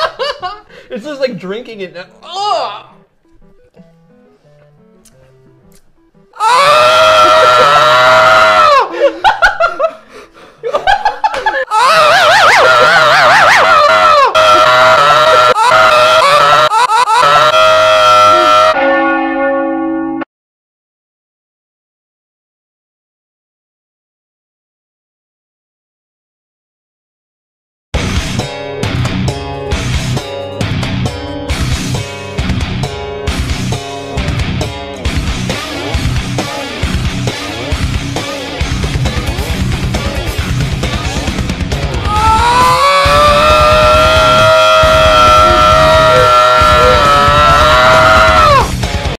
it's just like drinking it. now. Oh!